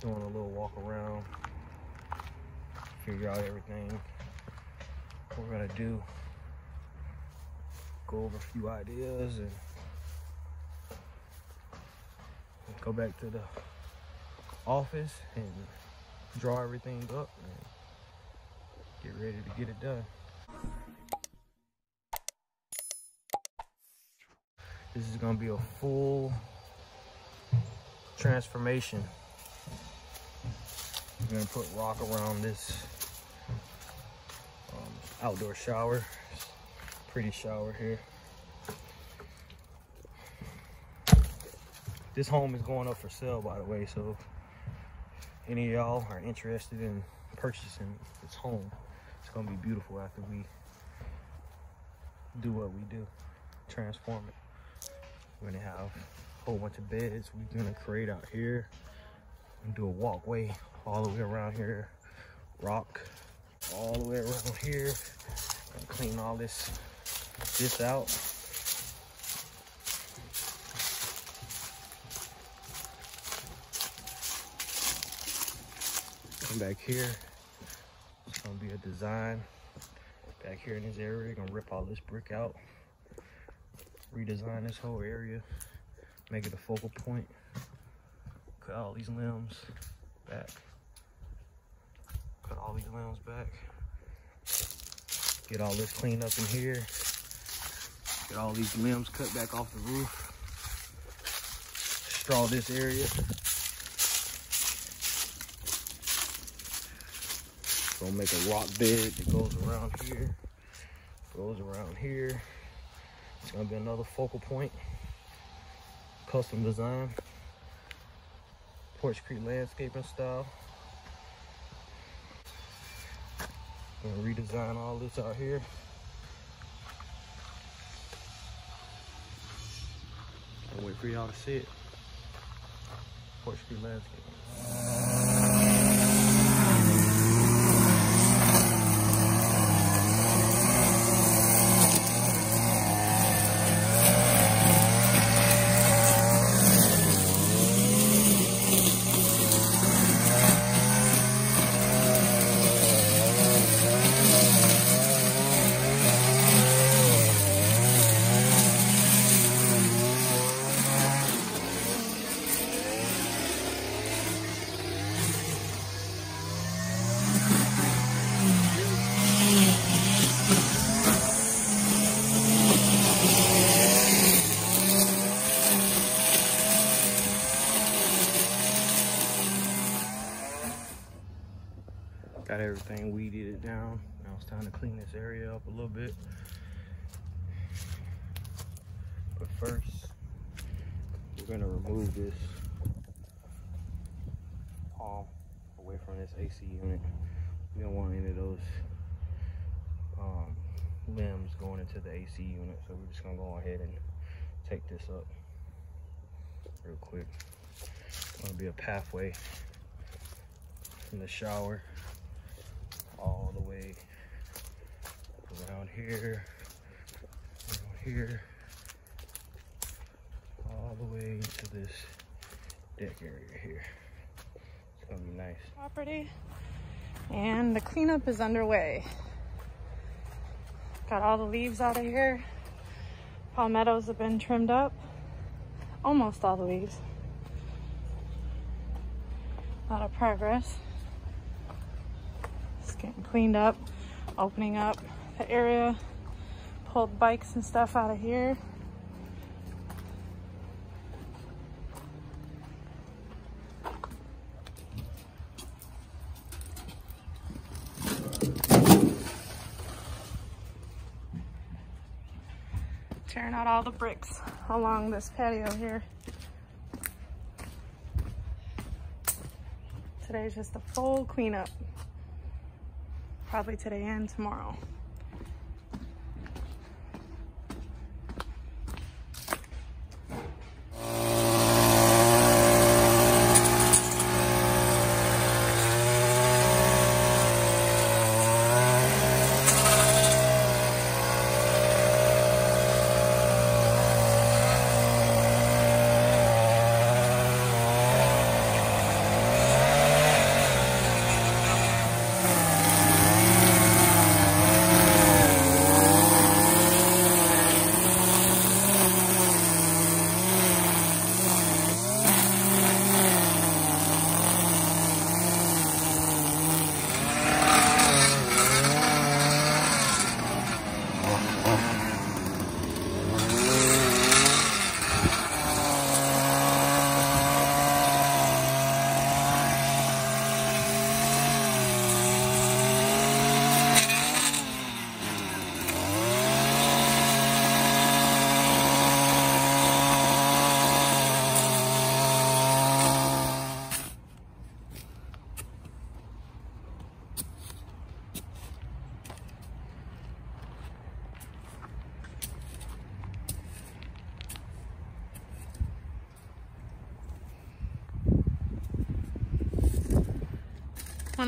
Doing a little walk around, figure out everything we're gonna do. Go over a few ideas and go back to the office and draw everything up and get ready to get it done. This is gonna be a full transformation. We're gonna put rock around this um, outdoor shower. Pretty shower here. This home is going up for sale, by the way, so any of y'all are interested in purchasing this home, it's gonna be beautiful after we do what we do, transform it. We're gonna have a whole bunch of beds. We're gonna create out here and do a walkway all the way around here, rock all the way around here, and clean all this this out. Come back here. It's gonna be a design back here in this area. Gonna rip all this brick out, redesign this whole area, make it a focal point. Cut all these limbs back. All these limbs back. Get all this cleaned up in here. Get all these limbs cut back off the roof. Straw this area. Gonna make a rock bed that goes around here, goes around here. It's gonna be another focal point, custom design, Poarch Creek landscaping style. Gonna redesign all this out here. I'll wait for y'all to see it. Poarch Creek landscaping. Got everything weeded it down. Now it's time to clean this area up a little bit. But first, we're gonna remove this palm away from this AC unit. We don't want any of those um, limbs going into the AC unit, so we're just gonna go ahead and take this up real quick. It's gonna be a pathway from the shower all the way around here, around here, all the way to this deck area here. It's gonna be nice. property and the cleanup is underway. Got all the leaves out of here. Palmettos have been trimmed up. Almost all the leaves. A lot of progress. Getting cleaned up, opening up the area, pulled bikes and stuff out of here. tearing out all the bricks along this patio here. Today's just a full cleanup. Probably today and tomorrow.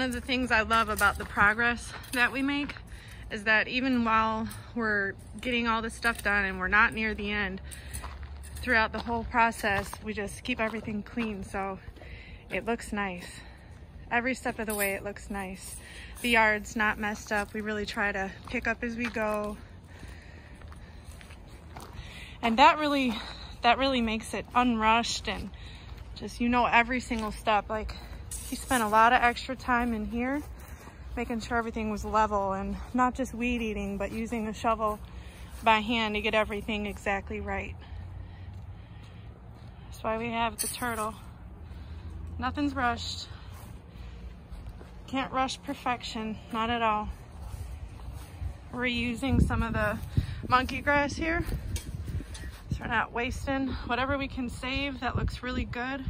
One of the things I love about the progress that we make is that even while we're getting all this stuff done and we're not near the end, throughout the whole process, we just keep everything clean so it looks nice. Every step of the way it looks nice. The yard's not messed up. We really try to pick up as we go. And that really, that really makes it unrushed and just, you know, every single step. Like, he spent a lot of extra time in here making sure everything was level and not just weed eating, but using a shovel by hand to get everything exactly right. That's why we have the turtle. Nothing's rushed. Can't rush perfection, not at all. We're using some of the monkey grass here. So we're not wasting whatever we can save that looks really good.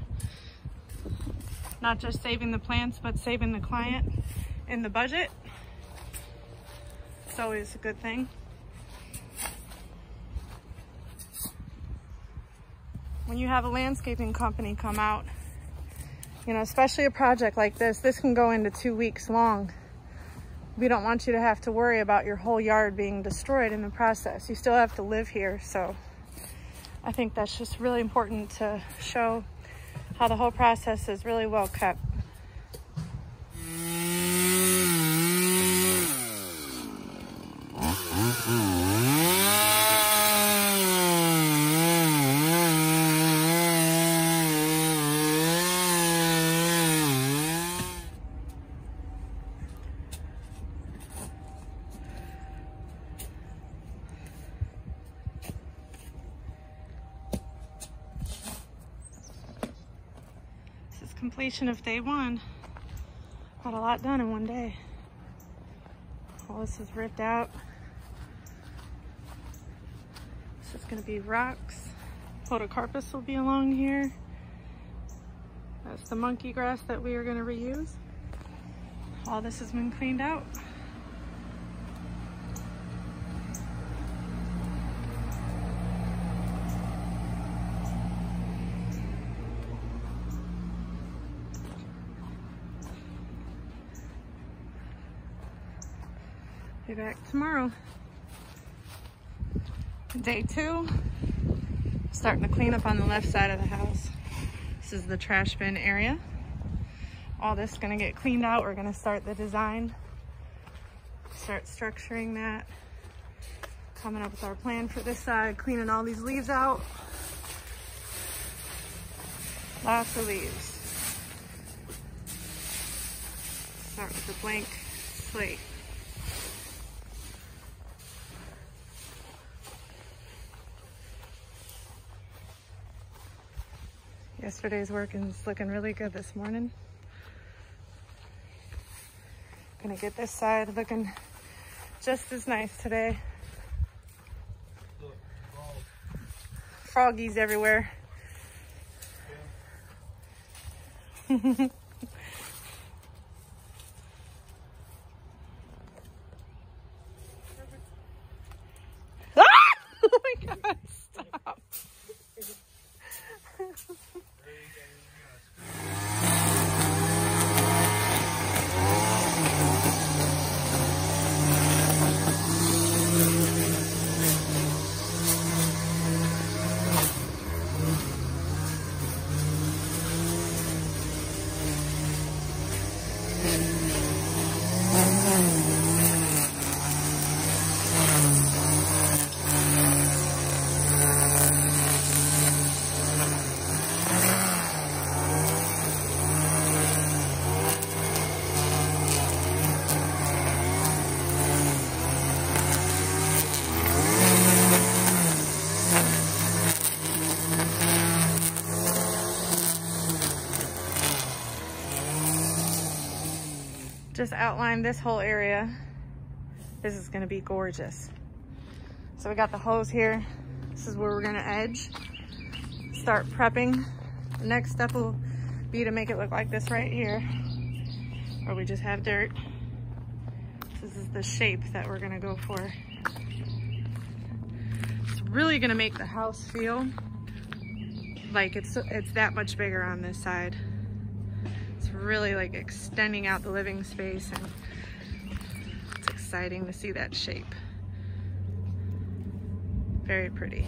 Not just saving the plants, but saving the client in the budget. It's always a good thing. When you have a landscaping company come out, you know, especially a project like this, this can go into two weeks long. We don't want you to have to worry about your whole yard being destroyed in the process. You still have to live here, so I think that's just really important to show how the whole process is really well kept. This is completion of day one. Got a lot done in one day. All this is ripped out. This is gonna be rocks. Podocarpus will be along here. That's the monkey grass that we are gonna reuse. All this has been cleaned out. Back tomorrow. Day two, starting to clean up on the left side of the house. This is the trash bin area. All this is gonna get cleaned out. We're gonna start the design, start structuring that, coming up with our plan for this side, cleaning all these leaves out. Lots of leaves. Start with a blank slate. Yesterday's work is looking really good this morning. Gonna get this side looking just as nice today. Froggies everywhere. Ah! just outlined this whole area. This is gonna be gorgeous. So we got the hose here. This is where we're gonna edge. Start prepping. The next step will be to make it look like this right here, where we just have dirt. This is the shape that we're gonna go for. It's really gonna make the house feel like it's it's that much bigger on this side. Really like extending out the living space and it's exciting to see that shape. Very pretty.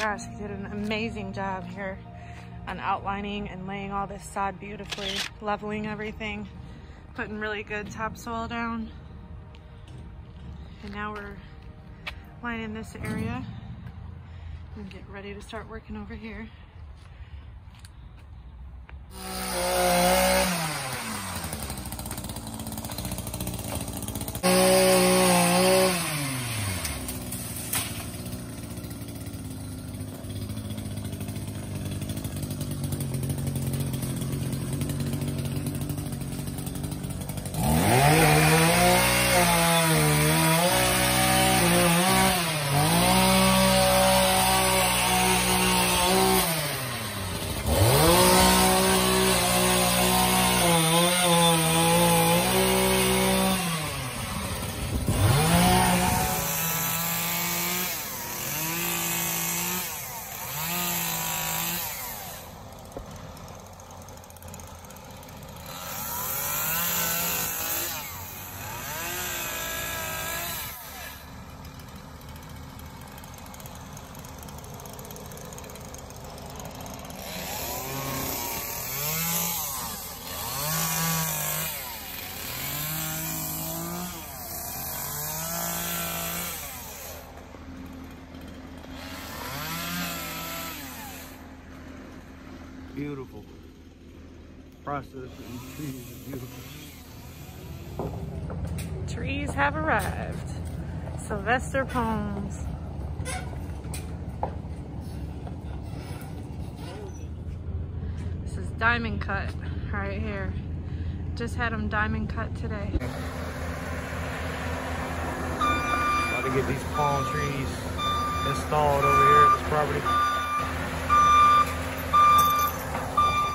Gosh, he did an amazing job here on outlining and laying all this sod beautifully, leveling everything, putting really good topsoil down. And now we're lining this area and get ready to start working over here. Beautiful. Process and trees are beautiful. Trees have arrived. Sylvester Palms. This is diamond cut right here. Just had them diamond cut today. About to get these palm trees installed over here at this property.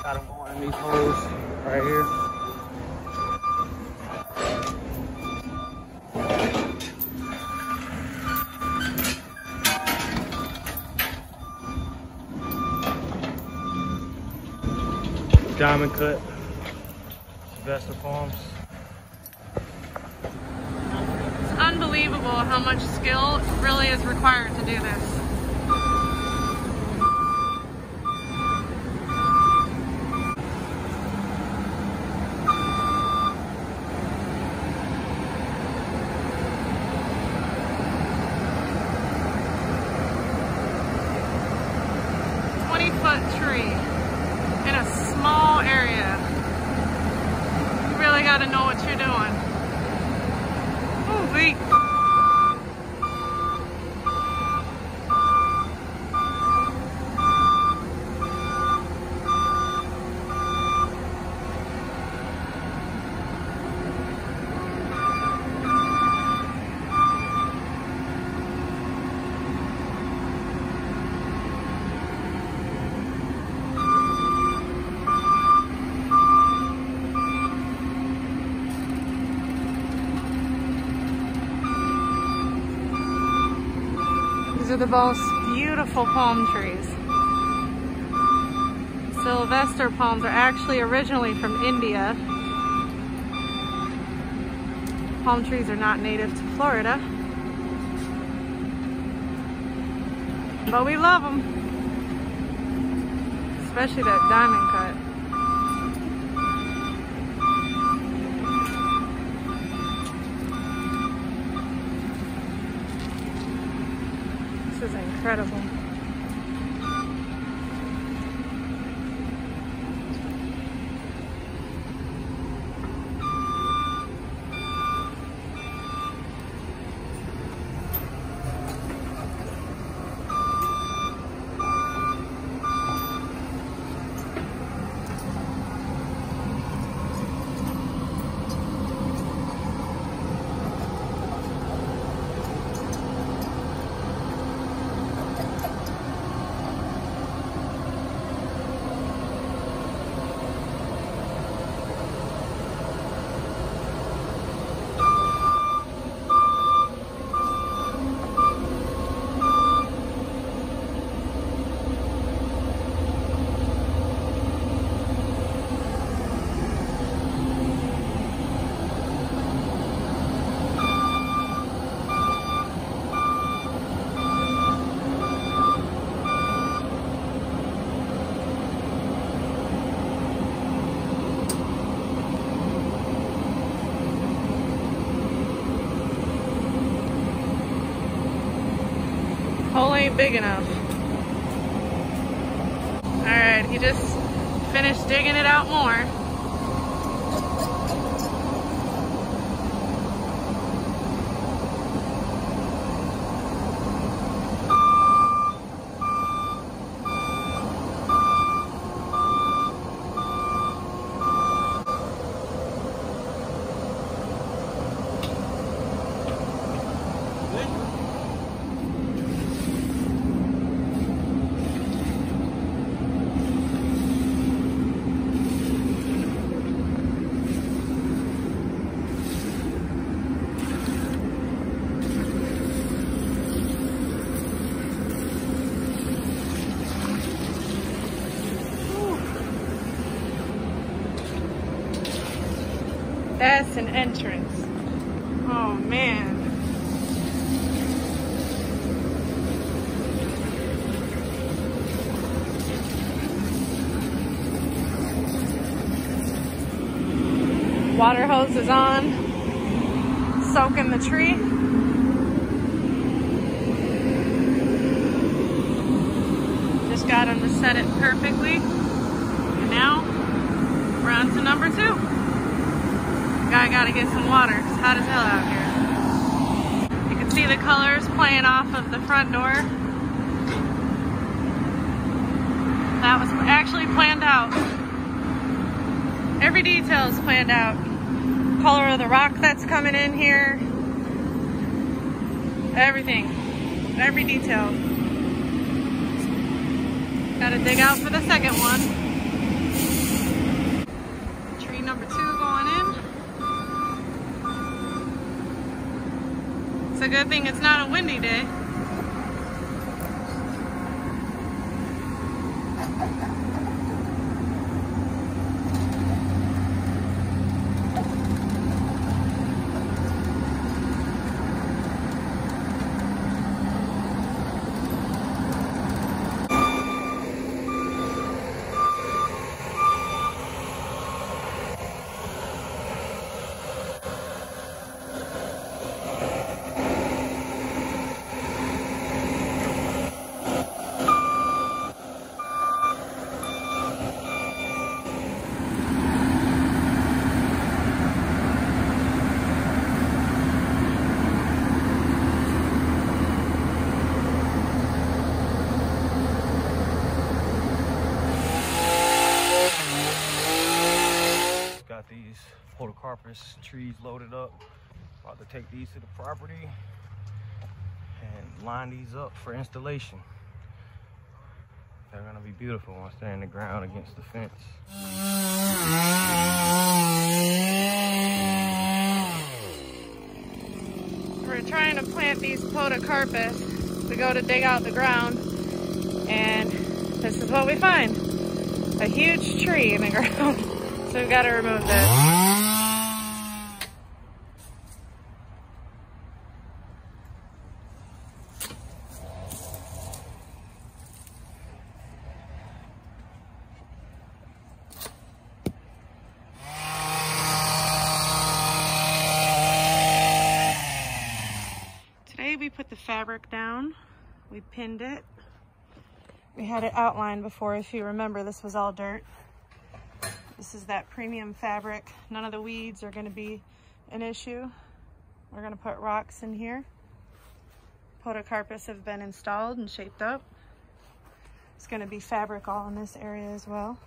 Got them going in these holes right here. Diamond cut, Vesta Palms. It's unbelievable how much skill really is required to do this. Twenty foot tree in a small area. You really got to know what you're doing. Ooh, wait. These are the most beautiful palm trees. Sylvester palms are actually originally from India. Palm trees are not native to Florida. But we love them. Especially that diamond cut. This is incredible. Big enough. Alright, he just finished digging it out more. That's an entrance. Oh man. Water hose is on, soaking the tree. Just got him to set it perfectly. And now we're on to number two. Guy gotta get some water. It's hot as hell out here. You can see the colors playing off of the front door. That was actually planned out. Every detail is planned out. Color of the rock that's coming in here. Everything. Every detail. Gotta dig out for the second one. Tree number two going in. It's a good thing it's not a windy day. Got these podocarpus trees loaded up. About to take these to the property and line these up for installation. They're gonna be beautiful once they're in the ground against the fence. We're trying to plant these podocarpus. We go to dig out the ground and this is what we find. a huge tree in the ground. So we've got to remove this. we put the fabric down. We pinned it. We had it outlined before. If you remember, this was all dirt. This is that premium fabric. None of the weeds are gonna be an issue. We're gonna put rocks in here. Podocarpus have been installed and shaped up. It's gonna be fabric all in this area as well.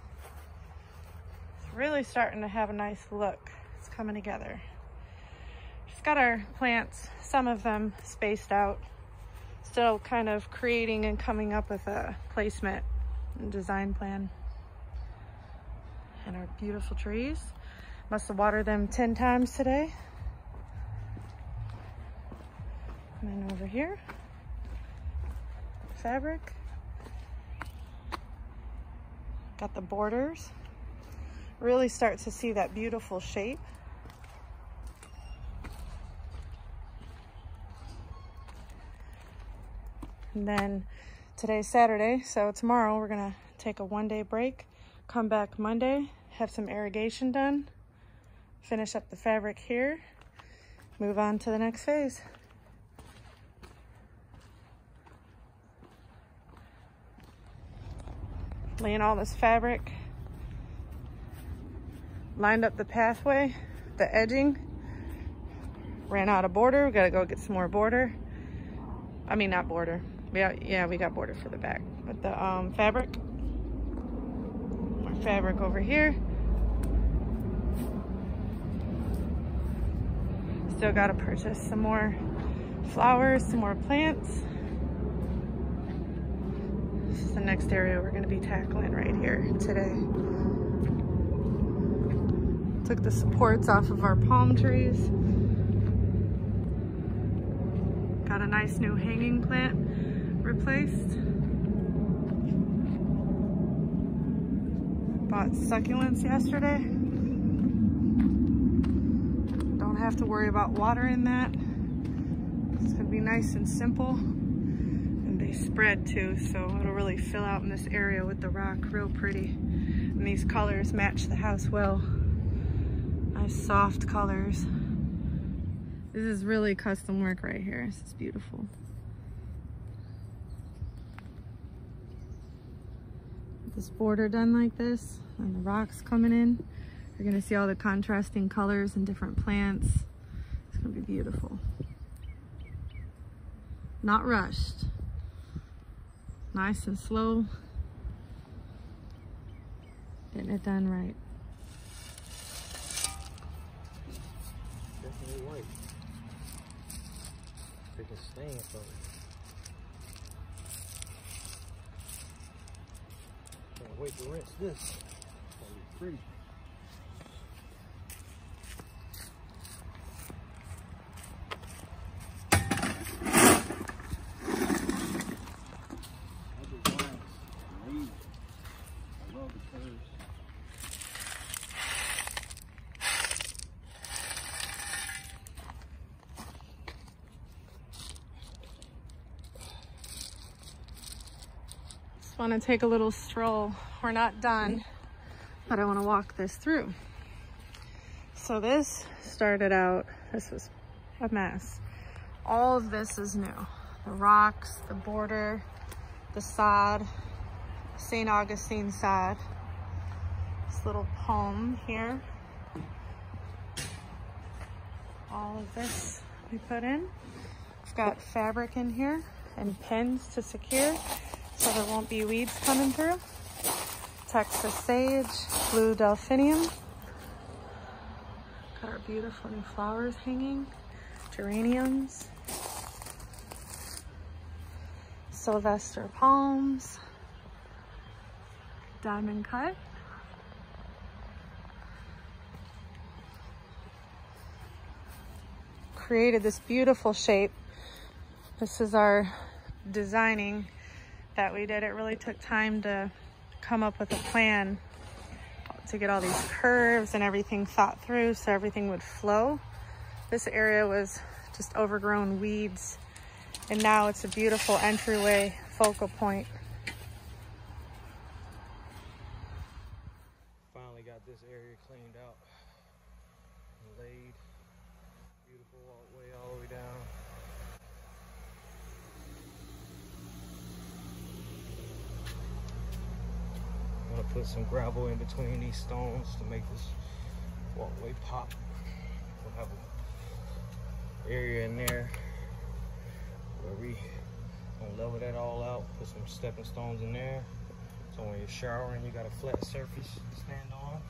It's really starting to have a nice look. It's coming together. Got our plants some of them spaced out. Still kind of creating and coming up with a placement and design plan. And our beautiful trees. Must have watered them 10 times today. And then over here, fabric. Got the borders. Really start to see that beautiful shape. And then today's Saturday, so tomorrow we're gonna take a one day break, come back Monday, have some irrigation done, finish up the fabric here, move on to the next phase. Laying all this fabric, lined up the pathway, the edging, ran out of border, we gotta go get some more border. I mean, not border, yeah, yeah, we got border for the back. But the um, fabric, more fabric over here. Still got to purchase some more flowers, some more plants. This is the next area we're going to be tackling right here today. Took the supports off of our palm trees. Got a nice new hanging plant replaced. Bought succulents yesterday. Don't have to worry about watering that. It's gonna be nice and simple. And they spread too, so it'll really fill out in this area with the rock real pretty. And these colors match the house well. Nice soft colors. This is really custom work right here. This is beautiful. This border done like this and the rocks coming in. You're gonna see all the contrasting colors and different plants. It's gonna be beautiful. Not rushed. Nice and slow. Getting it done right. Definitely white. Can stand for it. wait to rinse this. Pretty. want to take a little stroll. We're not done, but I want to walk this through. So this started out, this was a mess. All of this is new. The rocks, the border, the sod, St. Augustine sod. This little palm here. All of this we put in. We've got fabric in here and pins to secure so there won't be weeds coming through. Texas sage, blue delphinium. Got our beautiful new flowers hanging, geraniums, Sylvester palms, diamond cut. Created this beautiful shape. This is our designing that we did. It really took time to come up with a plan to get all these curves and everything thought through so everything would flow. This area was just overgrown weeds and now it's a beautiful entryway focal point. Finally got this area cleaned out laid. Beautiful walkway all the way down. I'm gonna put some gravel in between these stones to make this walkway pop. We'll have an area in there where we gonna level that all out, put some stepping stones in there. So when you're showering, you got a flat surface to stand on.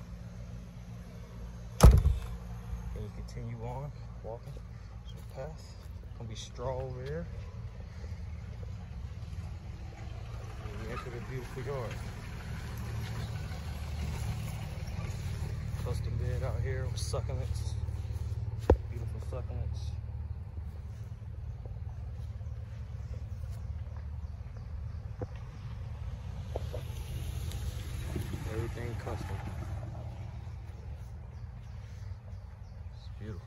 And you continue on walking the path. Gonna be straw over here. And we enter the beautiful yard. Custom bed out here with succulents. Beautiful succulents. Everything custom. It's beautiful.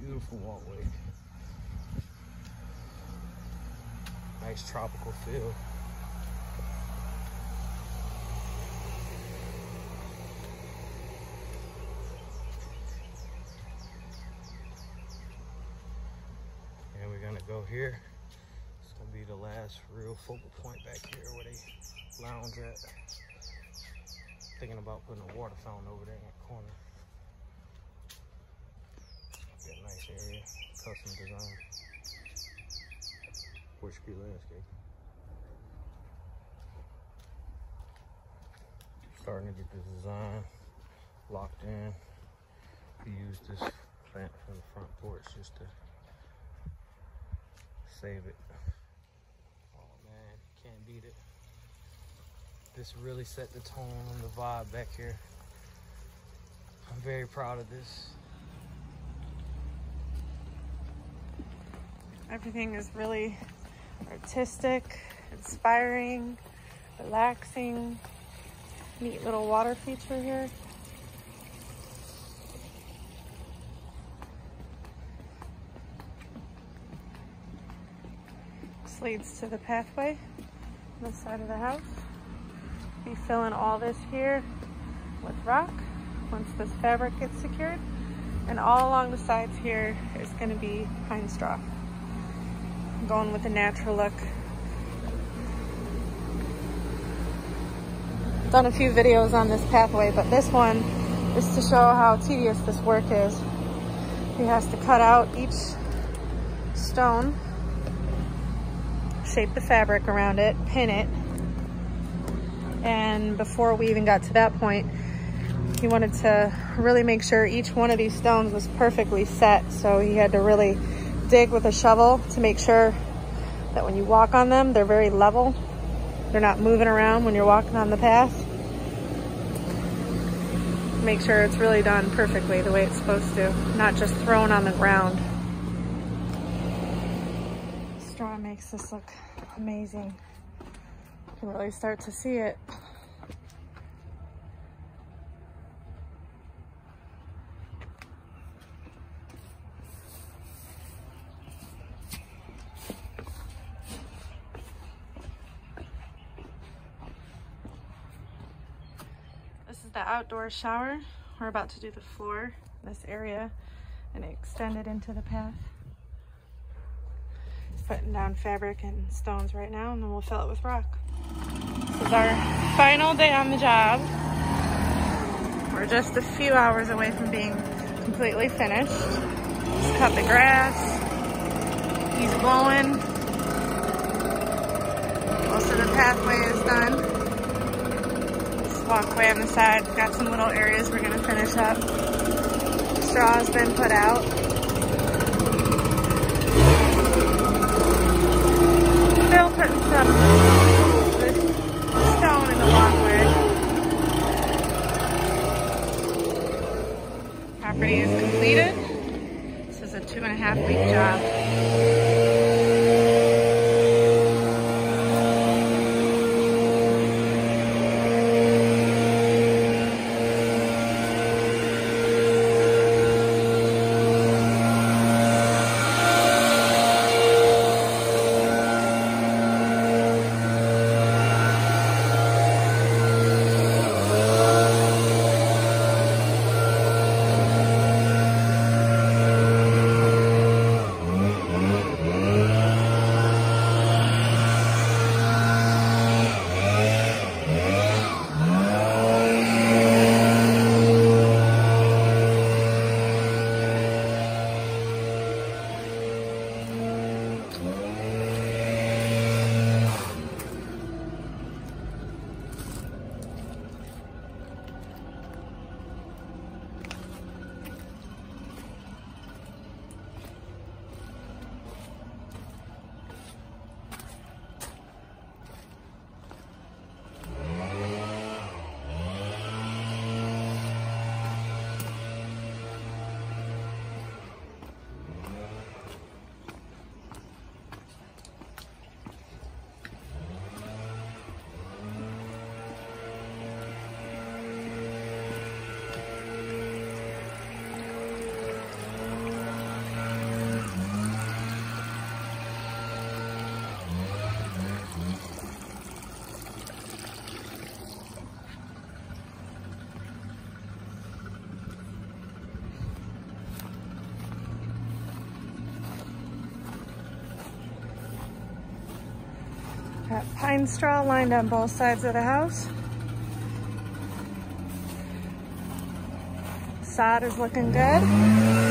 Beautiful walkway. Nice tropical feel. And we're gonna go here. It's gonna be the last real focal point back here where they lounge at. Thinking about putting a water fountain over there in that corner. Be a nice area, custom design. Poarch Creek landscape. Starting to get the design locked in. We use this plant for the front porch just to save it. Oh man, can't beat it. This really set the tone and the vibe back here. I'm very proud of this. Everything is really artistic, inspiring, relaxing. Neat little water feature here. This leads to the pathway on the side of the house. Be filling all this here with rock once this fabric gets secured. And all along the sides here is gonna be pine straw. Going with a natural look. Done a few videos on this pathway, but this one is to show how tedious this work is. He has to cut out each stone, shape the fabric around it, pin it, and before we even got to that point, he wanted to really make sure each one of these stones was perfectly set. So he had to really dig with a shovel to make sure that when you walk on them, they're very level. They're not moving around when you're walking on the path. Make sure it's really done perfectly the way it's supposed to, not just thrown on the ground. Straw makes this look amazing. You can really start to see it. Outdoor shower. We're about to do the floor, this area, and extend it into the path. Putting down fabric and stones right now, and then we'll fill it with rock. This is our final day on the job. We're just a few hours away from being completely finished. Just cut the grass. He's blowing. Most of the pathway is done walkway on the side. Got some little areas we're gonna finish up. Straw has been put out. Still putting some stone in the walkway. Property is completed. This is a two and a half week job. Green straw lined on both sides of the house. Sod is looking good.